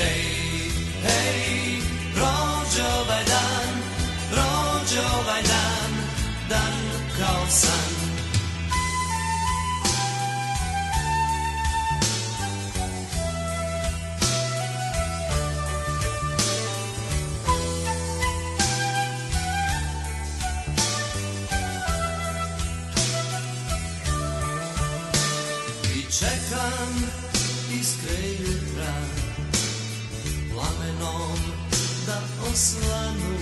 Hej, hej, prođe ovaj dan, prođe ovaj dan, dan kao san. I čekam iskre jutra Plamenom da osvanu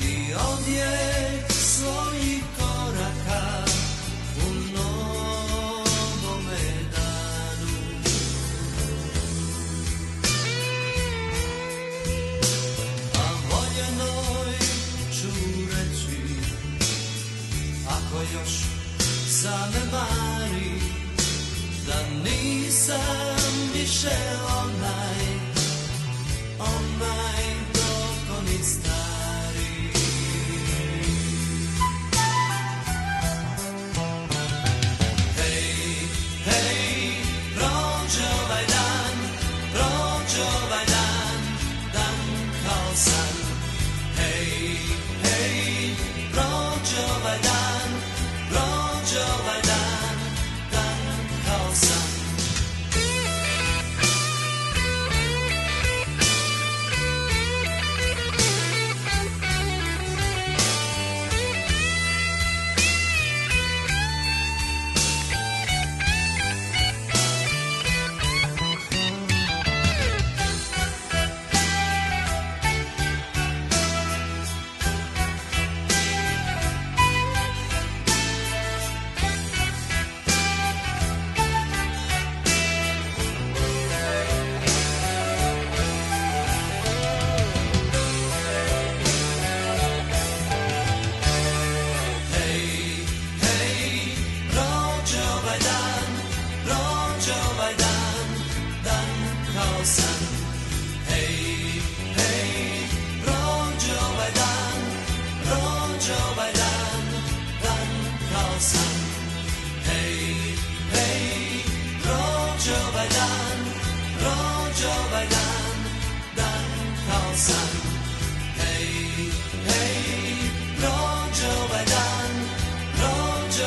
I odjek svojih koraka U novome danu. A voljenoj ću reći Ako još zanemari da nisam više prođe ovaj dan, prođe ovaj dan, dan kao san. Hej, hej, prođe ovaj dan, prođe